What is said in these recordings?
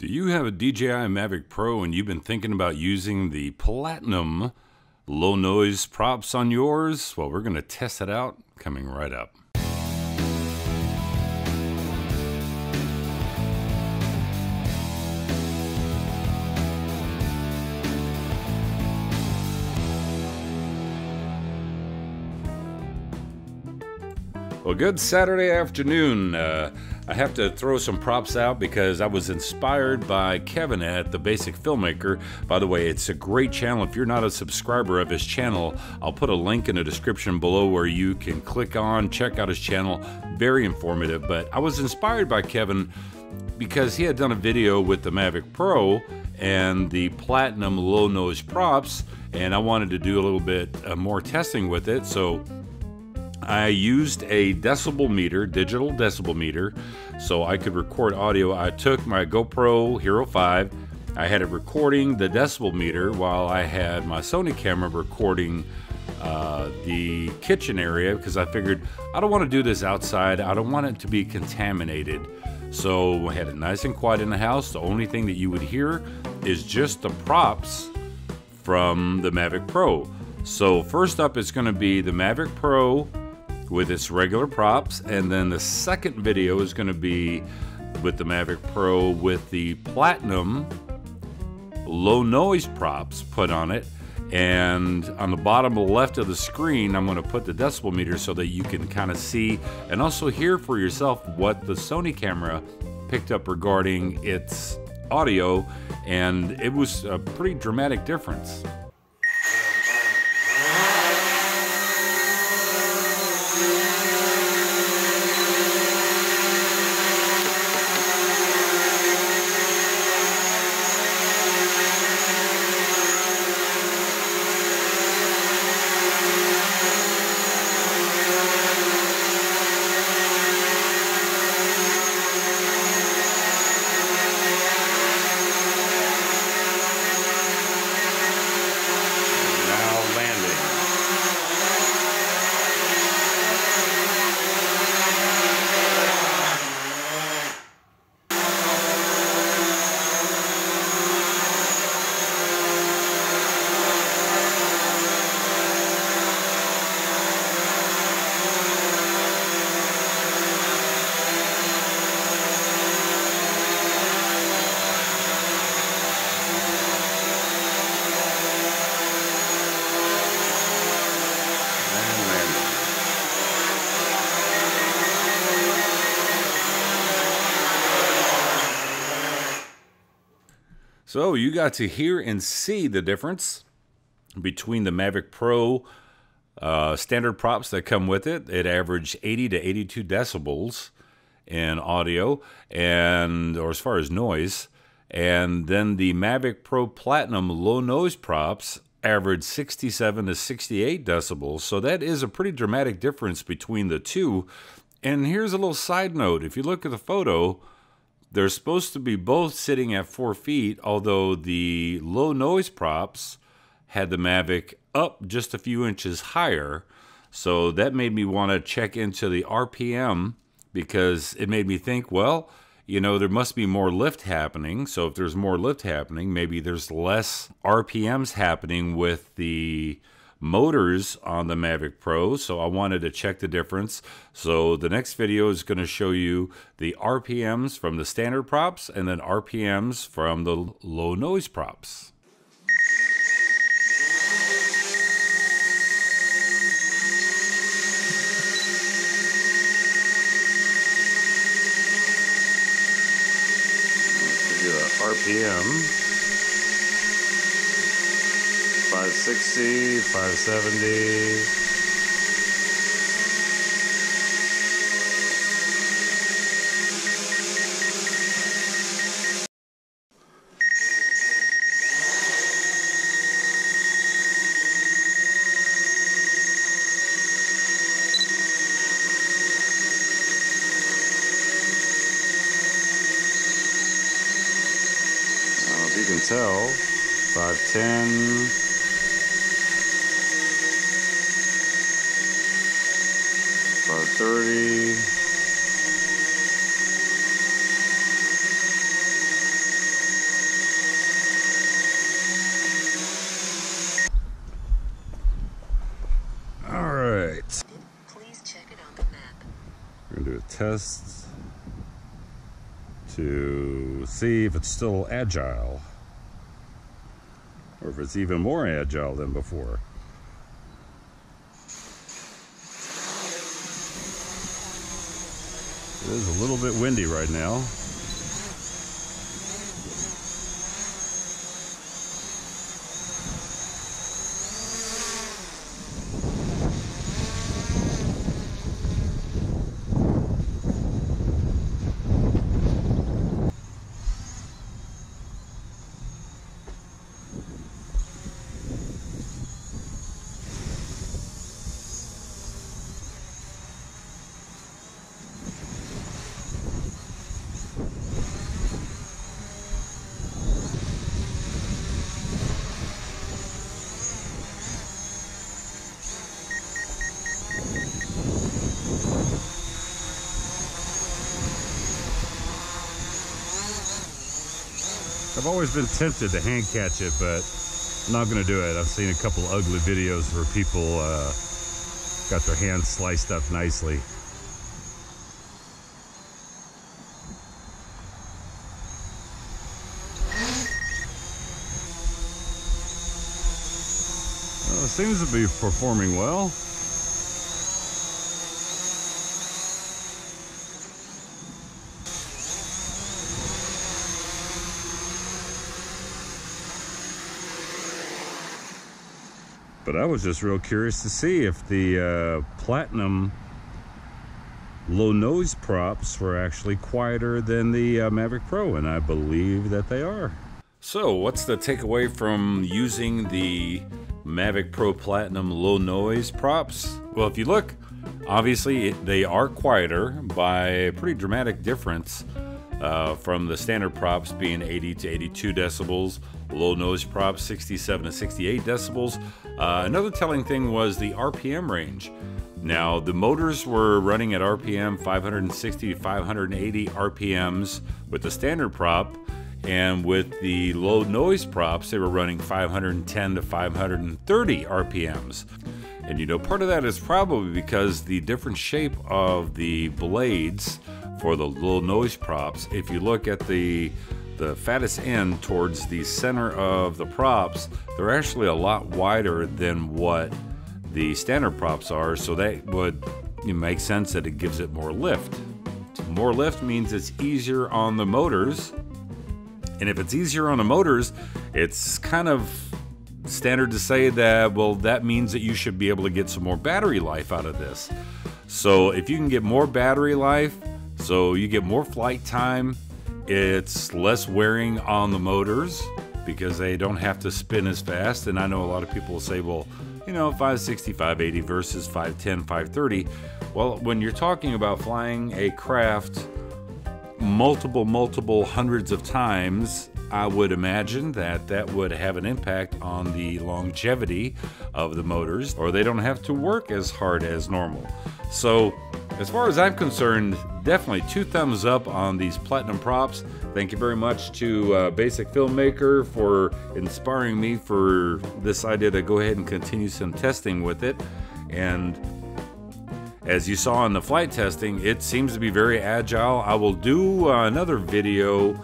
Do you have a DJI Mavic Pro and you've been thinking about using the Platinum low noise props on yours? Well, we're going to test it out coming right up. Well, good Saturday afternoon. Uh, I have to throw some props out because I was inspired by Kevin at The Basic Filmmaker. By the way, it's a great channel. If you're not a subscriber of his channel, I'll put a link in the description below where you can click on, check out his channel. Very informative, but I was inspired by Kevin because he had done a video with the Mavic Pro and the Platinum low noise props, and I wanted to do a little bit uh, more testing with it. So I used a decibel meter, digital decibel meter, so I could record audio. I took my GoPro Hero 5, I had it recording the decibel meter while I had my Sony camera recording uh, the kitchen area because I figured I don't want to do this outside, I don't want it to be contaminated. So I had it nice and quiet in the house. The only thing that you would hear is just the props from the Mavic Pro. So first up is going to be the Mavic Pro with its regular props. And then the second video is going to be with the Mavic Pro with the platinum low noise props put on it. And on the bottom left of the screen, I'm going to put the decibel meter so that you can kind of see and also hear for yourself what the Sony camera picked up regarding its audio. And it was a pretty dramatic difference. So you got to hear and see the difference between the Mavic Pro uh, standard props that come with it. It averaged 80 to 82 decibels in audio and or as far as noise. And then the Mavic Pro Platinum low noise props averaged 67 to 68 decibels. So that is a pretty dramatic difference between the two. And here's a little side note. If you look at the photo, they're supposed to be both sitting at four feet, although the low noise props had the Mavic up just a few inches higher. So that made me want to check into the RPM because it made me think, well, you know, there must be more lift happening. So if there's more lift happening, maybe there's less RPMs happening with the motors on the Mavic Pro, so I wanted to check the difference. So the next video is going to show you the RPMs from the standard props and then RPMs from the low noise props. RPM 560, 570. you can tell, 510, Thirty. All right. We're gonna do a test to see if it's still agile or if it's even more agile than before. It is a little bit windy right now. I've always been tempted to hand catch it, but I'm not going to do it. I've seen a couple ugly videos where people uh, got their hands sliced up nicely. Well, it seems to be performing well. But I was just real curious to see if the uh, Platinum low noise props were actually quieter than the uh, Mavic Pro, and I believe that they are. So, what's the takeaway from using the Mavic Pro Platinum low noise props? Well, if you look, obviously it, they are quieter by a pretty dramatic difference uh, from the standard props being 80 to 82 decibels, low noise props 67 to 68 decibels. Uh, another telling thing was the RPM range. Now, the motors were running at RPM 560 to 580 RPMs with the standard prop, and with the low noise props, they were running 510 to 530 RPMs. And you know, part of that is probably because the different shape of the blades for the low noise props. If you look at the the fattest end towards the center of the props, they're actually a lot wider than what the standard props are, so that would make sense that it gives it more lift. More lift means it's easier on the motors, and if it's easier on the motors, it's kind of standard to say that, well, that means that you should be able to get some more battery life out of this. So if you can get more battery life, so you get more flight time, it's less wearing on the motors because they don't have to spin as fast. And I know a lot of people will say, well, you know, 560, 580 versus 510, 530. Well, when you're talking about flying a craft multiple, multiple hundreds of times, I would imagine that that would have an impact on the longevity of the motors, or they don't have to work as hard as normal. So, as far as I'm concerned, definitely two thumbs up on these platinum props. Thank you very much to uh, Basic Filmmaker for inspiring me for this idea to go ahead and continue some testing with it. And as you saw in the flight testing, it seems to be very agile. I will do uh, another video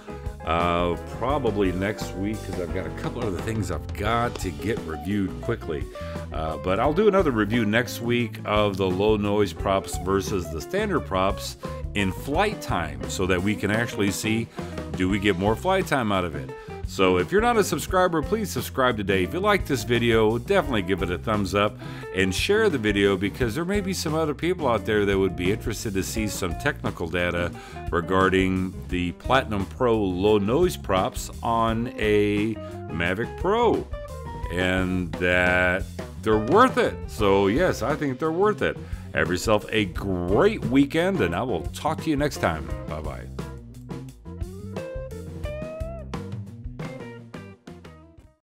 uh, probably next week because I've got a couple other things I've got to get reviewed quickly. Uh, but I'll do another review next week of the low noise props versus the standard props in flight time so that we can actually see do we get more flight time out of it. So if you're not a subscriber, please subscribe today. If you like this video, definitely give it a thumbs up and share the video because there may be some other people out there that would be interested to see some technical data regarding the Platinum Pro low noise props on a Mavic Pro and that they're worth it. So yes, I think they're worth it. Have yourself a great weekend and I will talk to you next time. Bye-bye.